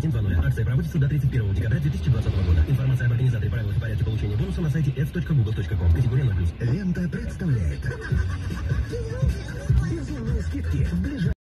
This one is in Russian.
120. Акция проводится до 31 декабря 2020 года. Информация об организаторе, правилах и порядке получения бонуса на сайте f.google.com. Категория 0+. Лента представляет